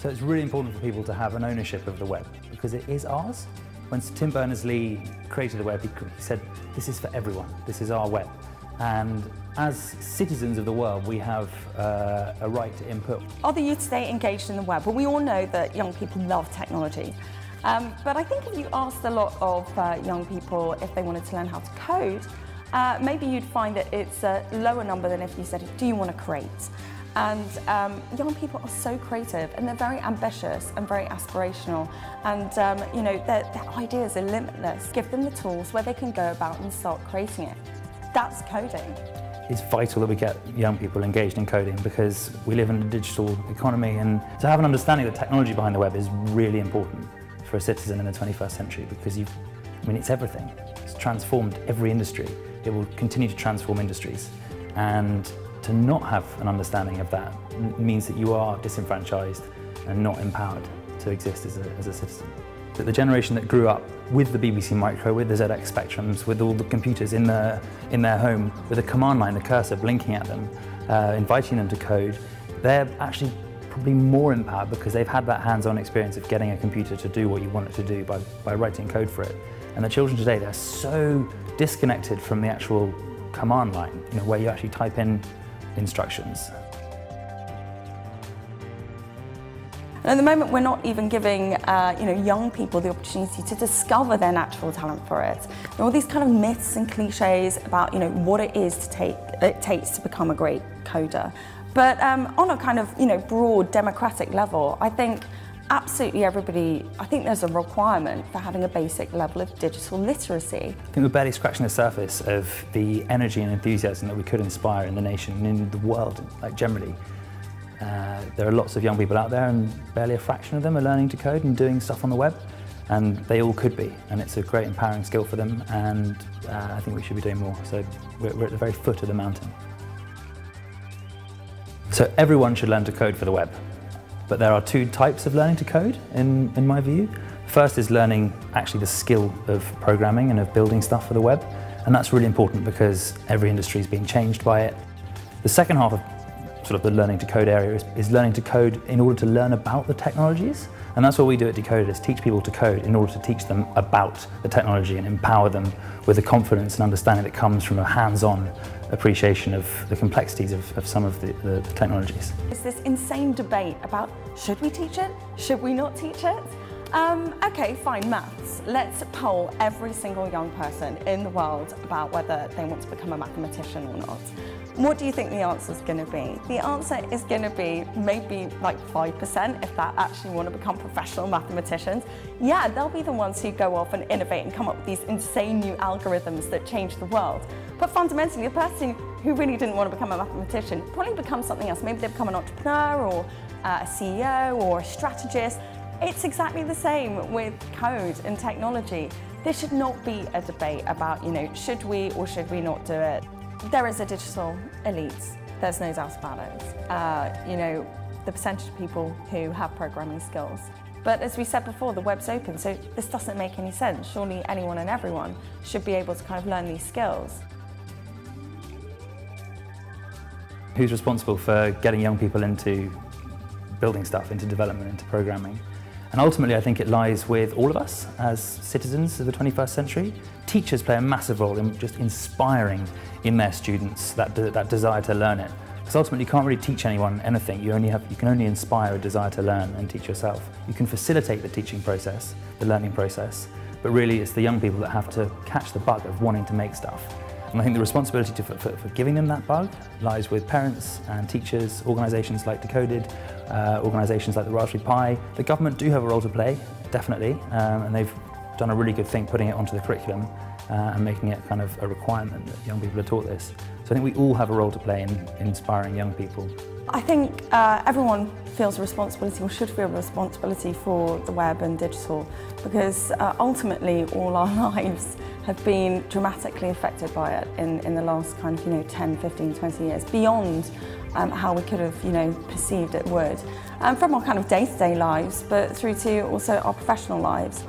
So it's really important for people to have an ownership of the web because it is ours. When Tim Berners-Lee created the web, he said, this is for everyone, this is our web. And as citizens of the world, we have uh, a right to input. Are the youth today engaged in the web? Well, we all know that young people love technology. Um, but I think if you asked a lot of uh, young people if they wanted to learn how to code, uh, maybe you'd find that it's a lower number than if you said, do you want to create? And um, young people are so creative and they're very ambitious and very aspirational. And um, you know, their, their ideas are limitless. Give them the tools where they can go about and start creating it. That's coding. It's vital that we get young people engaged in coding because we live in a digital economy and to have an understanding of the technology behind the web is really important for a citizen in the 21st century because you've, I mean, it's everything. It's transformed every industry. It will continue to transform industries. And to not have an understanding of that means that you are disenfranchised and not empowered to exist as a, as a citizen. That the generation that grew up with the BBC Micro, with the ZX Spectrums, with all the computers in their, in their home, with a command line, the cursor blinking at them, uh, inviting them to code, they're actually probably more empowered because they've had that hands-on experience of getting a computer to do what you want it to do by, by writing code for it. And the children today, they're so disconnected from the actual command line, you know, where you actually type in instructions. And at the moment, we're not even giving uh, you know, young people the opportunity to discover their natural talent for it. Are all these kind of myths and cliches about you know, what it is to take, it takes to become a great coder. But um, on a kind of you know, broad democratic level, I think absolutely everybody, I think there's a requirement for having a basic level of digital literacy. I think we're barely scratching the surface of the energy and enthusiasm that we could inspire in the nation and in the world, like generally. Uh, there are lots of young people out there and barely a fraction of them are learning to code and doing stuff on the web and they all could be and it's a great empowering skill for them and uh, I think we should be doing more so we're, we're at the very foot of the mountain. So everyone should learn to code for the web but there are two types of learning to code, in, in my view. First is learning actually the skill of programming and of building stuff for the web. And that's really important because every industry is being changed by it. The second half of sort of the learning to code area is, is learning to code in order to learn about the technologies. And that's what we do at Decoded, is teach people to code in order to teach them about the technology and empower them with the confidence and understanding that comes from a hands-on appreciation of the complexities of, of some of the, the, technologies. There's this insane debate about should we teach it, should we not teach it? Um, okay, fine, maths. Let's poll every single young person in the world about whether they want to become a mathematician or not. What do you think the answer is going to be? The answer is going to be maybe like 5% if that actually want to become professional mathematicians. Yeah, they'll be the ones who go off and innovate and come up with these insane new algorithms that change the world. But fundamentally, the person who really didn't want to become a mathematician probably becomes something else. Maybe they become an entrepreneur or uh, a CEO or a strategist. It's exactly the same with code and technology. There should not be a debate about, you know, should we or should we not do it. There is a digital elite, there's no doubt about it. Uh, you know, the percentage of people who have programming skills. But as we said before, the web's open, so this doesn't make any sense. Surely anyone and everyone should be able to kind of learn these skills. Who's responsible for getting young people into building stuff, into development, into programming? And ultimately, I think it lies with all of us as citizens of the 21st century. Teachers play a massive role in just inspiring in their students that, de that desire to learn it. Because ultimately, you can't really teach anyone anything. You, only have, you can only inspire a desire to learn and teach yourself. You can facilitate the teaching process, the learning process, but really it's the young people that have to catch the bug of wanting to make stuff. And I think the responsibility to, for, for, giving them that bug lies with parents and teachers, organisations like Decoded, uh, organisations like the Raspberry Pi. The government do have a role to play, definitely, um, and they've done a really good thing putting it onto the curriculum uh, and making it kind of a requirement that young people are taught this. So I think we all have a role to play in inspiring young people. I think uh, everyone feels a responsibility or should feel a responsibility for the web and digital because uh, ultimately all our lives have been dramatically affected by it in, in the last kind of, you know, 10, 15, 20 years, beyond um, how we could have, you know, perceived it would. Um, from our kind of day-to-day -day lives, but through to also our professional lives.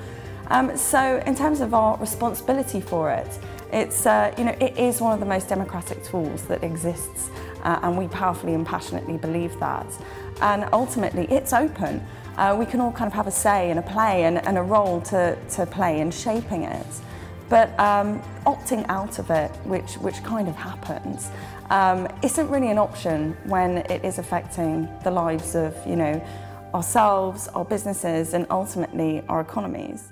Um, so in terms of our responsibility for it, it's, uh, you know, it is one of the most democratic tools that exists uh, and we powerfully and passionately believe that. And ultimately, it's open. Uh, we can all kind of have a say and a play and, and a role to, to play in shaping it. But um, opting out of it, which, which kind of happens, um, isn't really an option when it is affecting the lives of, you know, ourselves, our businesses, and ultimately our economies.